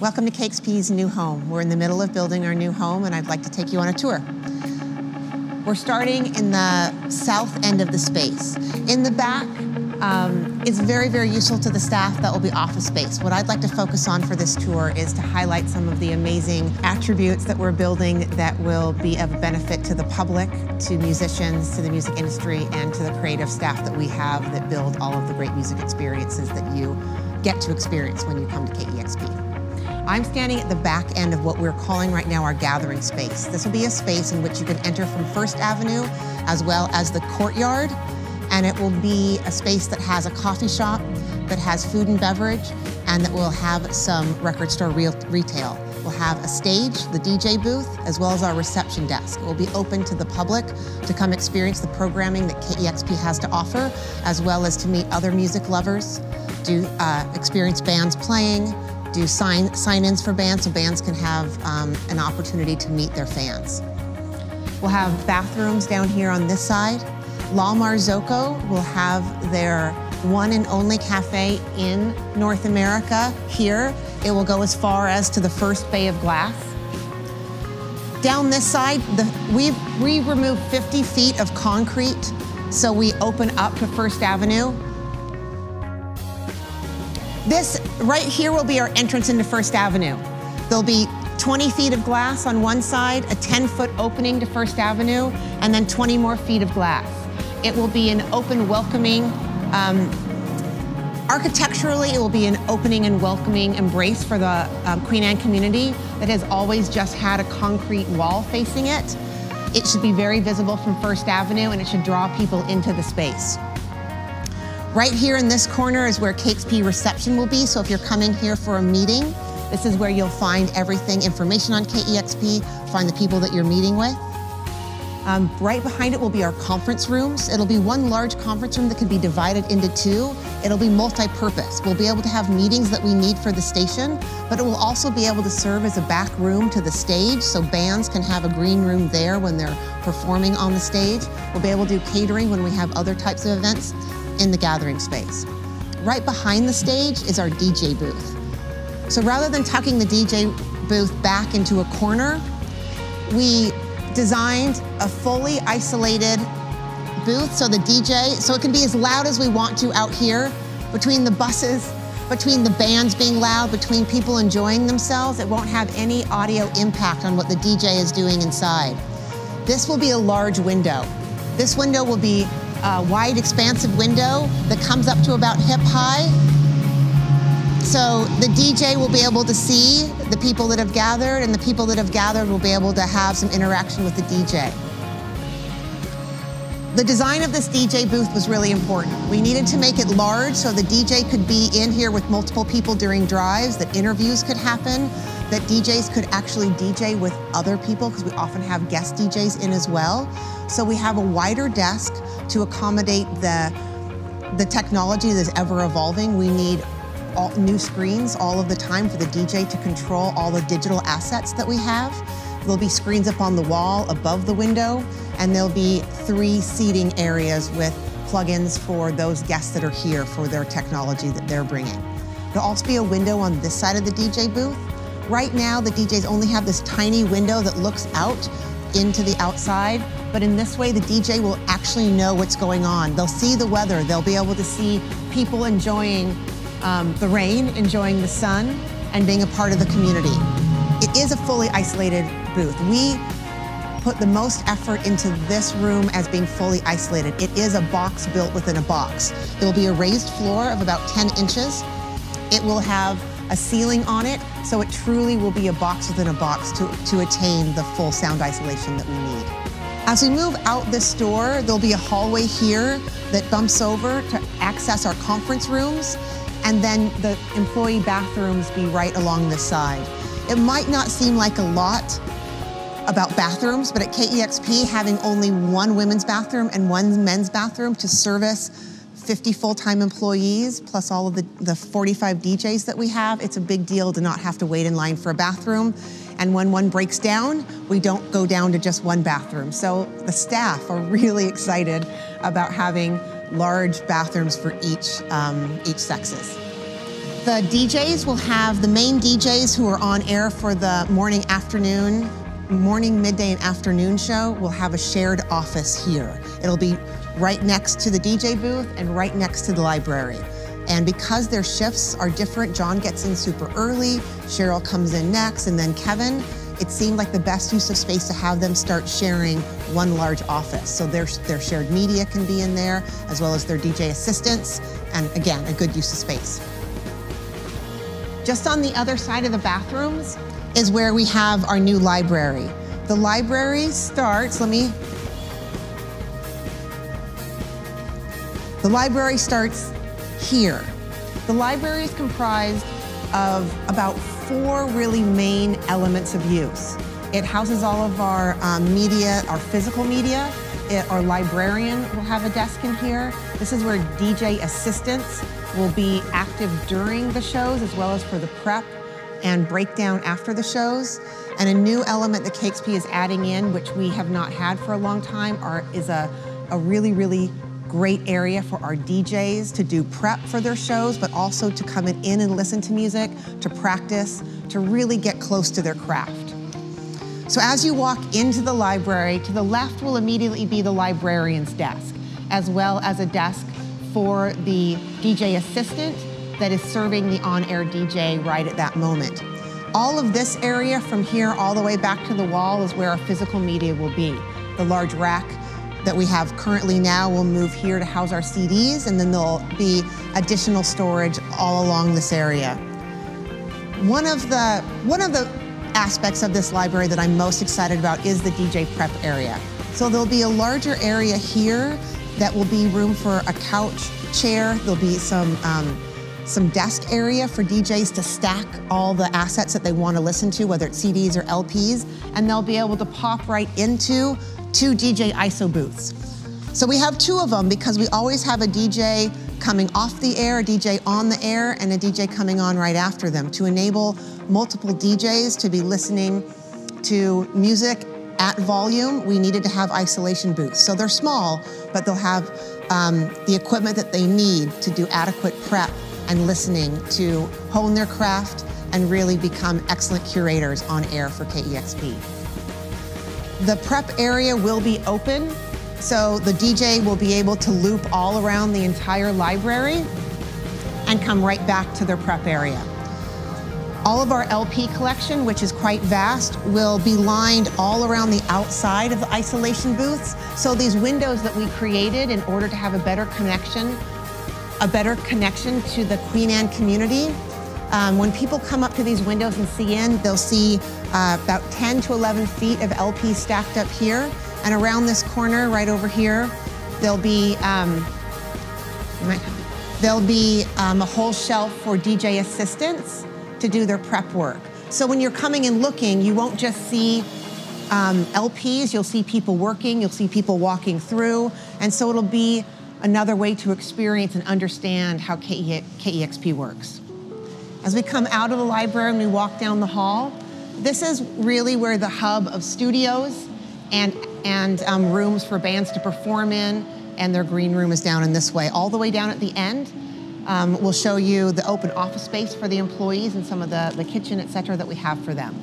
Welcome to KEXP's new home. We're in the middle of building our new home, and I'd like to take you on a tour. We're starting in the south end of the space. In the back, um, it's very, very useful to the staff that will be office space. What I'd like to focus on for this tour is to highlight some of the amazing attributes that we're building that will be of benefit to the public, to musicians, to the music industry, and to the creative staff that we have that build all of the great music experiences that you get to experience when you come to KEXP. I'm standing at the back end of what we're calling right now our gathering space. This will be a space in which you can enter from First Avenue as well as the courtyard. And it will be a space that has a coffee shop, that has food and beverage, and that will have some record store retail. We'll have a stage, the DJ booth, as well as our reception desk. It will be open to the public to come experience the programming that KEXP has to offer, as well as to meet other music lovers, do uh, experience bands playing, do sign, sign-ins for bands so bands can have um, an opportunity to meet their fans. We'll have bathrooms down here on this side. La Marzocco will have their one and only cafe in North America here. It will go as far as to the first bay of glass. Down this side, the, we we removed 50 feet of concrete, so we open up to First Avenue this right here will be our entrance into First Avenue. There'll be 20 feet of glass on one side, a 10 foot opening to First Avenue, and then 20 more feet of glass. It will be an open, welcoming, um, architecturally, it will be an opening and welcoming embrace for the um, Queen Anne community that has always just had a concrete wall facing it. It should be very visible from First Avenue and it should draw people into the space. Right here in this corner is where KEXP reception will be. So if you're coming here for a meeting, this is where you'll find everything, information on KEXP, find the people that you're meeting with. Um, right behind it will be our conference rooms. It'll be one large conference room that can be divided into two. It'll be multi-purpose. We'll be able to have meetings that we need for the station, but it will also be able to serve as a back room to the stage, so bands can have a green room there when they're performing on the stage. We'll be able to do catering when we have other types of events in the gathering space. Right behind the stage is our DJ booth. So rather than tucking the DJ booth back into a corner, we designed a fully isolated booth so the DJ, so it can be as loud as we want to out here between the buses, between the bands being loud, between people enjoying themselves. It won't have any audio impact on what the DJ is doing inside. This will be a large window. This window will be a wide, expansive window that comes up to about hip high. So the DJ will be able to see the people that have gathered, and the people that have gathered will be able to have some interaction with the DJ. The design of this DJ booth was really important. We needed to make it large so the DJ could be in here with multiple people during drives, that interviews could happen, that DJs could actually DJ with other people because we often have guest DJs in as well. So we have a wider desk to accommodate the, the technology that's ever evolving. We need all, new screens all of the time for the DJ to control all the digital assets that we have. There'll be screens up on the wall above the window, and there'll be three seating areas with plugins for those guests that are here for their technology that they're bringing. There'll also be a window on this side of the DJ booth Right now, the DJs only have this tiny window that looks out into the outside, but in this way, the DJ will actually know what's going on. They'll see the weather, they'll be able to see people enjoying um, the rain, enjoying the sun, and being a part of the community. It is a fully isolated booth. We put the most effort into this room as being fully isolated. It is a box built within a box. It will be a raised floor of about 10 inches. It will have a ceiling on it, so it truly will be a box within a box to, to attain the full sound isolation that we need. As we move out this door, there'll be a hallway here that bumps over to access our conference rooms, and then the employee bathrooms be right along this side. It might not seem like a lot about bathrooms, but at KEXP, having only one women's bathroom and one men's bathroom to service 50 full-time employees plus all of the, the 45 DJs that we have, it's a big deal to not have to wait in line for a bathroom. And when one breaks down, we don't go down to just one bathroom. So the staff are really excited about having large bathrooms for each, um, each sexes. The DJs will have the main DJs who are on air for the morning, afternoon, morning, midday, and afternoon show will have a shared office here. It'll be right next to the DJ booth and right next to the library. And because their shifts are different, John gets in super early, Cheryl comes in next, and then Kevin, it seemed like the best use of space to have them start sharing one large office. So their, their shared media can be in there, as well as their DJ assistants, and again, a good use of space. Just on the other side of the bathrooms is where we have our new library. The library starts, let me, the library starts here. The library is comprised of about four really main elements of use. It houses all of our um, media, our physical media. It, our librarian will have a desk in here. This is where DJ assistants will be active during the shows as well as for the prep and breakdown after the shows. And a new element that KEXP is adding in, which we have not had for a long time, are, is a, a really, really great area for our DJs to do prep for their shows, but also to come in and listen to music, to practice, to really get close to their craft. So as you walk into the library, to the left will immediately be the librarian's desk, as well as a desk for the DJ assistant that is serving the on-air DJ right at that moment. All of this area from here all the way back to the wall is where our physical media will be. The large rack that we have currently now will move here to house our CDs and then there'll be additional storage all along this area. One of the, one of the aspects of this library that I'm most excited about is the DJ prep area. So there'll be a larger area here that will be room for a couch, chair, there'll be some um, some desk area for DJs to stack all the assets that they want to listen to, whether it's CDs or LPs, and they'll be able to pop right into two DJ ISO booths. So we have two of them because we always have a DJ coming off the air, a DJ on the air, and a DJ coming on right after them to enable multiple DJs to be listening to music at volume. We needed to have isolation booths. So they're small, but they'll have um, the equipment that they need to do adequate prep and listening to hone their craft and really become excellent curators on air for KEXP. The prep area will be open, so the DJ will be able to loop all around the entire library and come right back to their prep area. All of our LP collection, which is quite vast, will be lined all around the outside of the isolation booths. So these windows that we created in order to have a better connection, a better connection to the Queen Anne community, um, when people come up to these windows and see in, they'll see uh, about 10 to 11 feet of LP stacked up here. And around this corner, right over here, there'll be um, there'll be um, a whole shelf for DJ assistants to do their prep work. So when you're coming and looking, you won't just see um, LPs, you'll see people working, you'll see people walking through, and so it'll be another way to experience and understand how KEXP works. As we come out of the library and we walk down the hall, this is really where the hub of studios and, and um, rooms for bands to perform in, and their green room is down in this way. All the way down at the end, um, we'll show you the open office space for the employees and some of the, the kitchen, et cetera, that we have for them.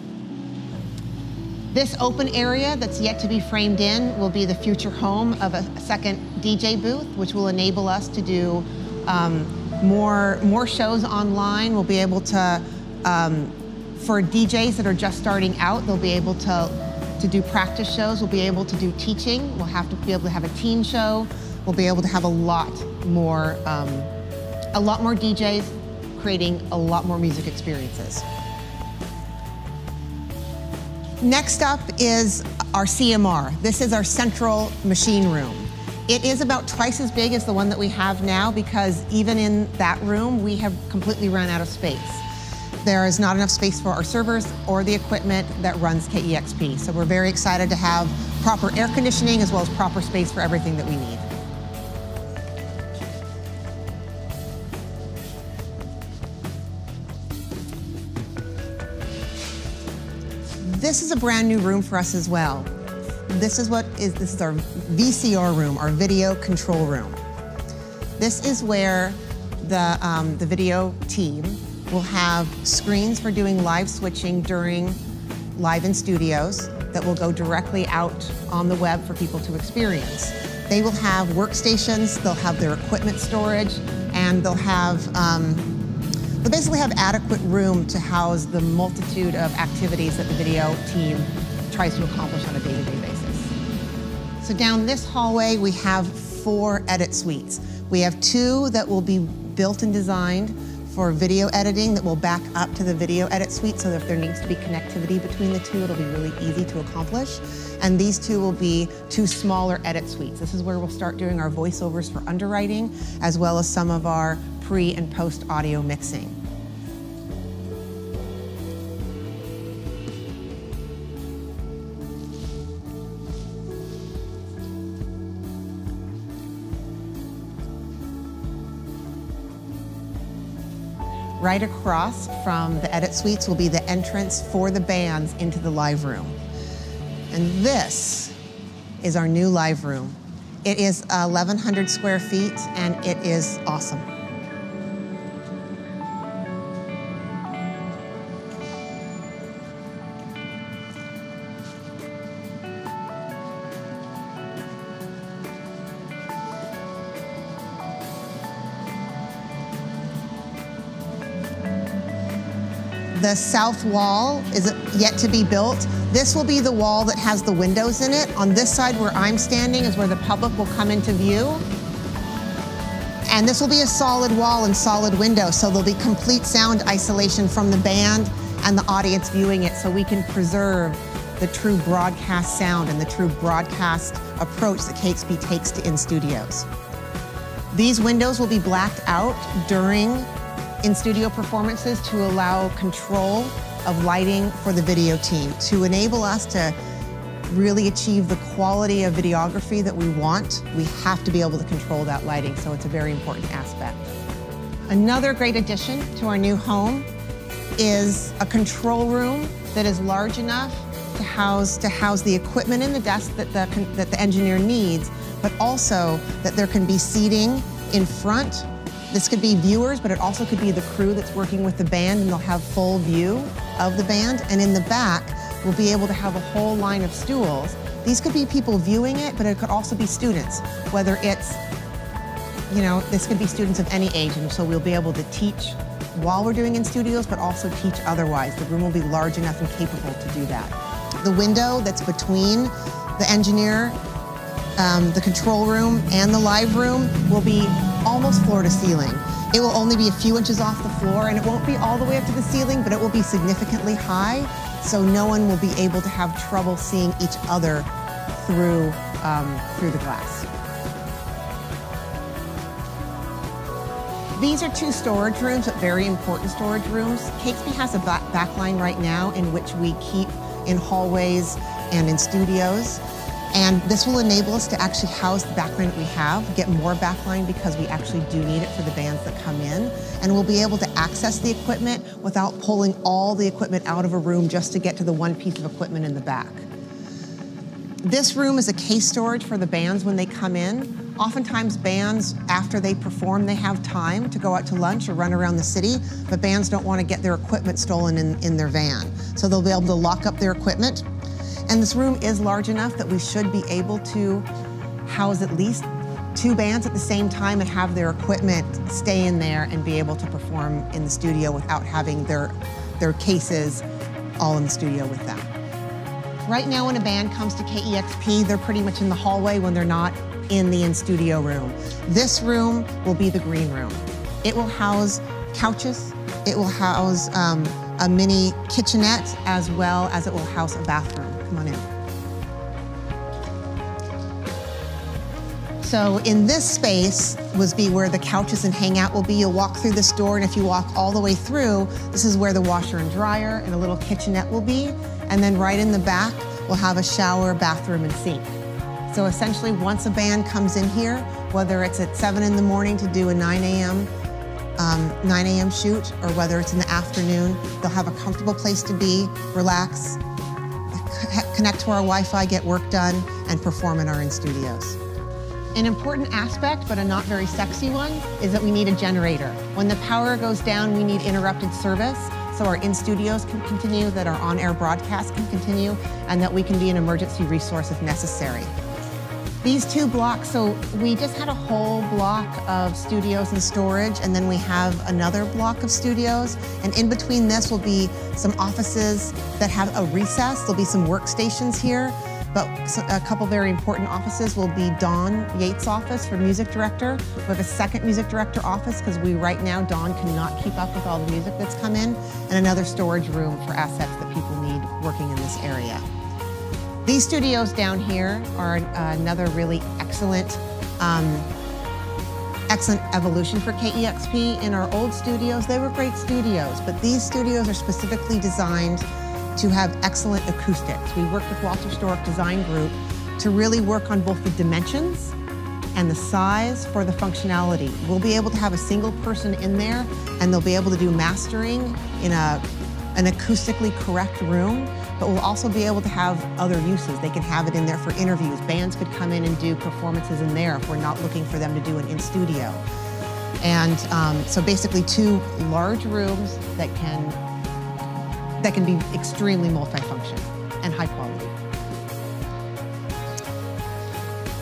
This open area that's yet to be framed in will be the future home of a second DJ booth, which will enable us to do um, more, more shows online. We'll be able to, um, for DJs that are just starting out, they'll be able to, to do practice shows. We'll be able to do teaching. We'll have to be able to have a teen show. We'll be able to have a lot more, um, a lot more DJs creating a lot more music experiences. Next up is our CMR. This is our central machine room. It is about twice as big as the one that we have now because even in that room, we have completely run out of space. There is not enough space for our servers or the equipment that runs KEXP. So we're very excited to have proper air conditioning as well as proper space for everything that we need. This is a brand new room for us as well. This is what is, this is our VCR room, our video control room. This is where the, um, the video team We'll have screens for doing live switching during live in studios that will go directly out on the web for people to experience. They will have workstations, they'll have their equipment storage, and they'll have um, they'll basically have adequate room to house the multitude of activities that the video team tries to accomplish on a -day basis. So down this hallway, we have four edit suites. We have two that will be built and designed for video editing that will back up to the video edit suite so if there needs to be connectivity between the two, it'll be really easy to accomplish. And these two will be two smaller edit suites. This is where we'll start doing our voiceovers for underwriting, as well as some of our pre and post audio mixing. Right across from the edit suites will be the entrance for the bands into the live room. And this is our new live room. It is uh, 1,100 square feet and it is awesome. The south wall is yet to be built. This will be the wall that has the windows in it. On this side where I'm standing is where the public will come into view. And this will be a solid wall and solid window, so there'll be complete sound isolation from the band and the audience viewing it so we can preserve the true broadcast sound and the true broadcast approach that KEXP takes to in studios. These windows will be blacked out during in studio performances to allow control of lighting for the video team to enable us to really achieve the quality of videography that we want, we have to be able to control that lighting, so it's a very important aspect. Another great addition to our new home is a control room that is large enough to house, to house the equipment in the desk that the, that the engineer needs, but also that there can be seating in front this could be viewers, but it also could be the crew that's working with the band and they'll have full view of the band. And in the back, we'll be able to have a whole line of stools. These could be people viewing it, but it could also be students, whether it's, you know, this could be students of any age. And so we'll be able to teach while we're doing in studios, but also teach otherwise. The room will be large enough and capable to do that. The window that's between the engineer, um, the control room, and the live room will be almost floor to ceiling. It will only be a few inches off the floor and it won't be all the way up to the ceiling, but it will be significantly high, so no one will be able to have trouble seeing each other through, um, through the glass. These are two storage rooms, but very important storage rooms. KEXP has a back line right now in which we keep in hallways and in studios. And this will enable us to actually house the backline that we have, get more backline because we actually do need it for the bands that come in. And we'll be able to access the equipment without pulling all the equipment out of a room just to get to the one piece of equipment in the back. This room is a case storage for the bands when they come in. Oftentimes bands, after they perform, they have time to go out to lunch or run around the city, but bands don't want to get their equipment stolen in, in their van. So they'll be able to lock up their equipment and this room is large enough that we should be able to house at least two bands at the same time and have their equipment stay in there and be able to perform in the studio without having their, their cases all in the studio with them. Right now when a band comes to KEXP, they're pretty much in the hallway when they're not in the in-studio room. This room will be the green room. It will house couches, it will house um, a mini kitchenette as well as it will house a bathroom. So in this space was be where the couches and hangout will be. You'll walk through this door and if you walk all the way through, this is where the washer and dryer and a little kitchenette will be. And then right in the back, we'll have a shower, bathroom, and sink. So essentially, once a band comes in here, whether it's at 7 in the morning to do a 9 a.m. Um, 9 a.m. shoot, or whether it's in the afternoon, they'll have a comfortable place to be, relax, connect to our Wi-Fi, get work done, and perform in our in-studios. An important aspect, but a not very sexy one, is that we need a generator. When the power goes down, we need interrupted service so our in-studios can continue, that our on-air broadcast can continue, and that we can be an emergency resource if necessary. These two blocks, so we just had a whole block of studios and storage, and then we have another block of studios. And in between this will be some offices that have a recess. There'll be some workstations here. But a couple very important offices will be Don Yates' office for music director. We have a second music director office because we right now, Don cannot keep up with all the music that's come in, and another storage room for assets that people need working in this area. These studios down here are uh, another really excellent um, excellent evolution for KEXP. In our old studios, they were great studios, but these studios are specifically designed to have excellent acoustics. We worked with Walters-Storyk Design Group to really work on both the dimensions and the size for the functionality. We'll be able to have a single person in there and they'll be able to do mastering in a, an acoustically correct room, but we'll also be able to have other uses. They can have it in there for interviews. Bands could come in and do performances in there if we're not looking for them to do it in studio. And um, so basically two large rooms that can that can be extremely multifunction and high quality.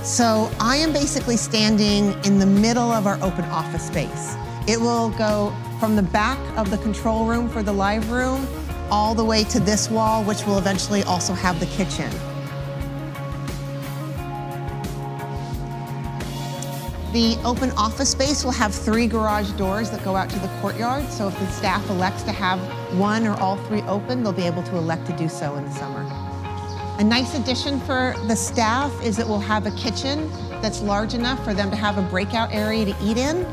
So I am basically standing in the middle of our open office space. It will go from the back of the control room for the live room all the way to this wall, which will eventually also have the kitchen. The open office space will have three garage doors that go out to the courtyard. So if the staff elects to have one or all three open, they'll be able to elect to do so in the summer. A nice addition for the staff is it will have a kitchen that's large enough for them to have a breakout area to eat in.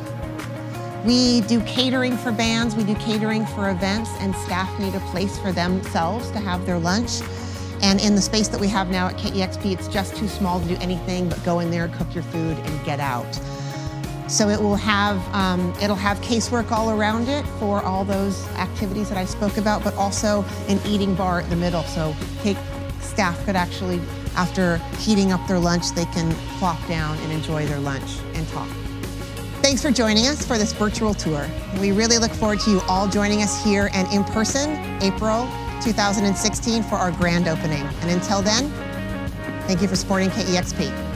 We do catering for bands, we do catering for events, and staff need a place for themselves to have their lunch. And in the space that we have now at KEXP, it's just too small to do anything but go in there, cook your food, and get out. So it will have, um, it'll have casework all around it for all those activities that I spoke about, but also an eating bar at the middle. So staff could actually, after heating up their lunch, they can plop down and enjoy their lunch and talk. Thanks for joining us for this virtual tour. We really look forward to you all joining us here and in person, April 2016 for our grand opening. And until then, thank you for supporting KEXP.